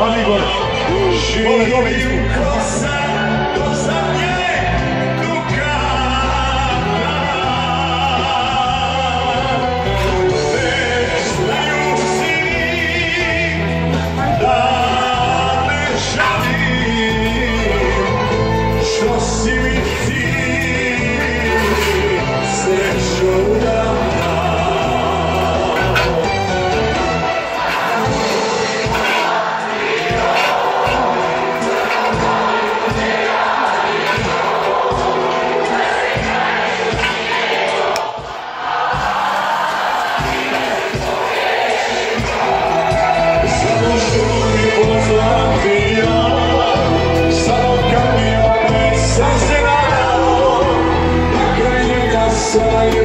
Olha, Igor. Chegou, Igor. saw.